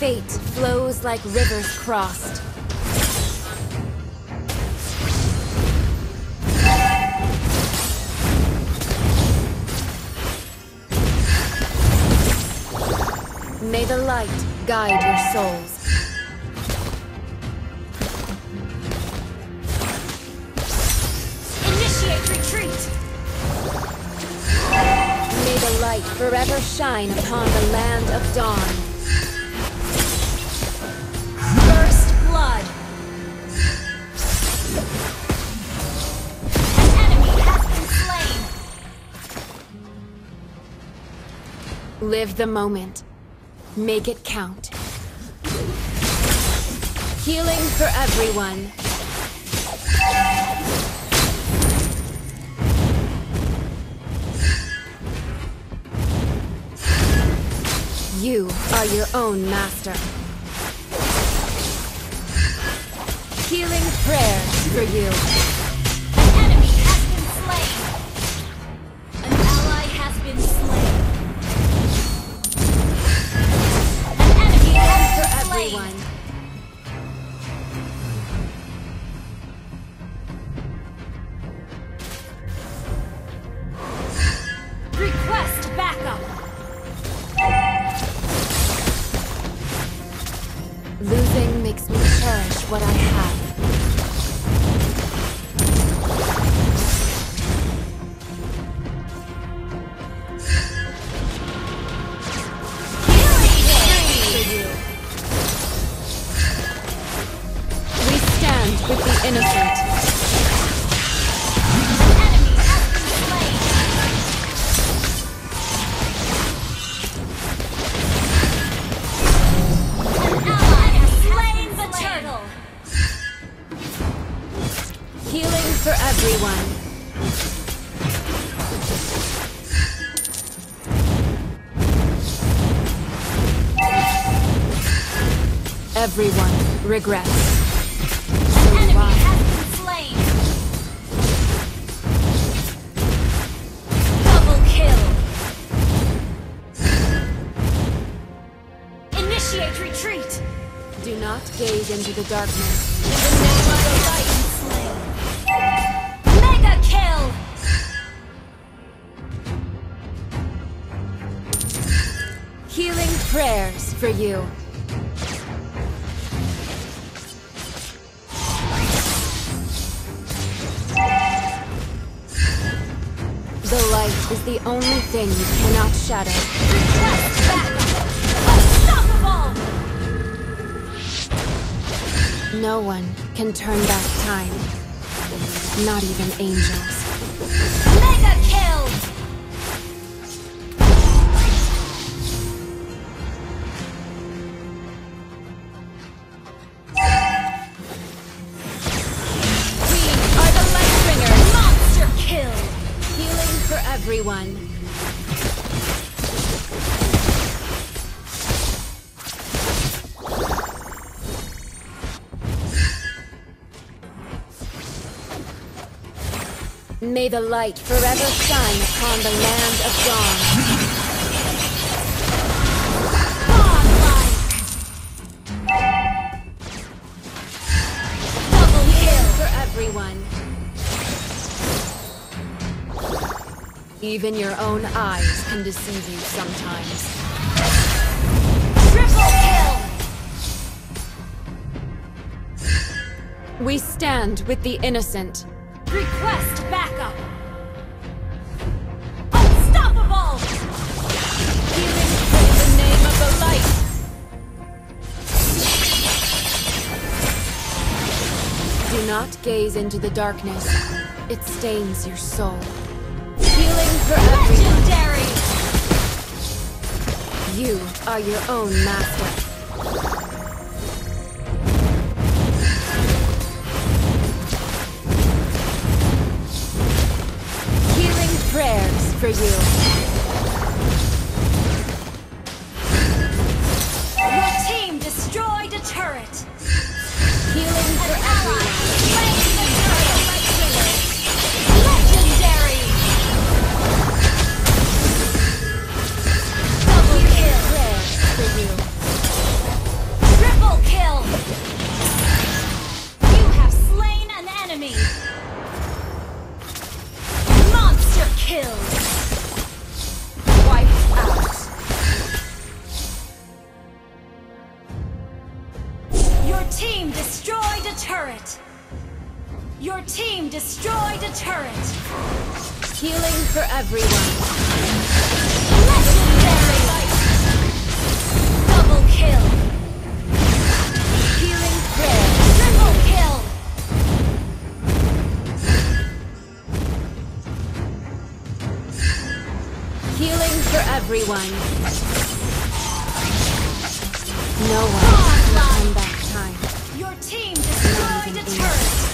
Fate flows like rivers crossed. May the light guide your souls. Initiate retreat! May the light forever shine upon the land of dawn. Live the moment. Make it count. Healing for everyone. You are your own master. Healing prayers for you. Makes me cherish what I have. We stand with the innocent. Initiate retreat! Do not gaze into the darkness. Healing prayers for you. The light is the only thing you cannot shadow. Unstoppable! No one can turn back time. Not even angels. Mega everyone. May the light forever shine upon the land of dawn. Even your own eyes can deceive you sometimes. Triple kill! We stand with the innocent. Request backup! Unstoppable! Healing in the name of the light. Do not gaze into the darkness. It stains your soul. Legendary! You are your own master. Healing for everyone. Legendary. Double kill. Healing prayer. Triple kill. Healing for everyone. No one can turn back time. Your team destroyed a turret.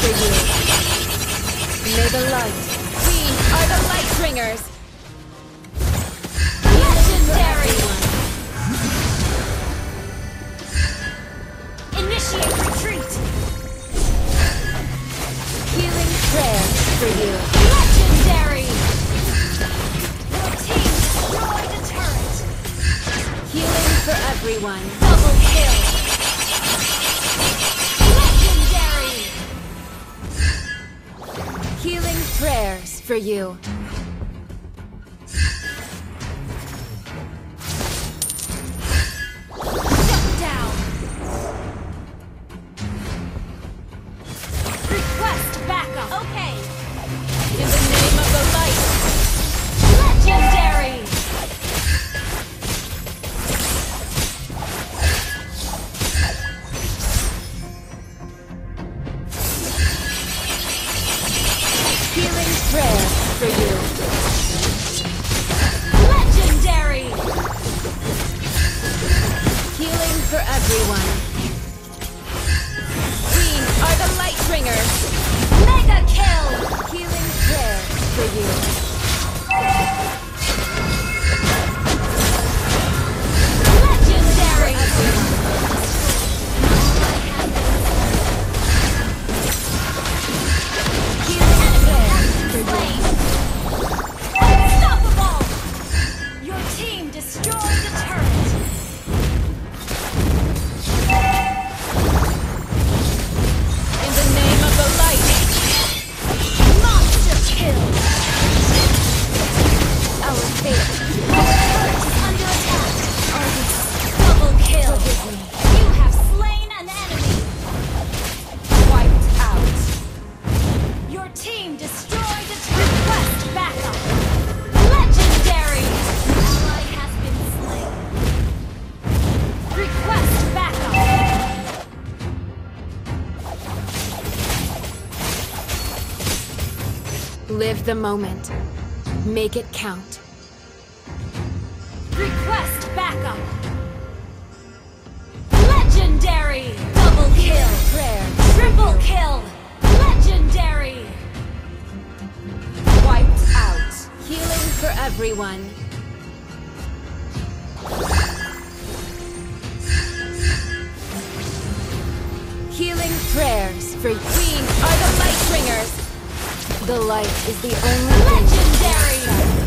For you. May the light. We are the light bringers. Legendary. Initiate retreat. Healing prayer for you. Legendary. Your team destroyed a turret. Healing for everyone. Double kill. For you. For Live the moment. Make it count. Request backup. Legendary. Double kill. Prayer. Triple kill. Legendary. Wiped out. Healing for everyone. Healing prayers for we are the light bringers. The light is the only legendary.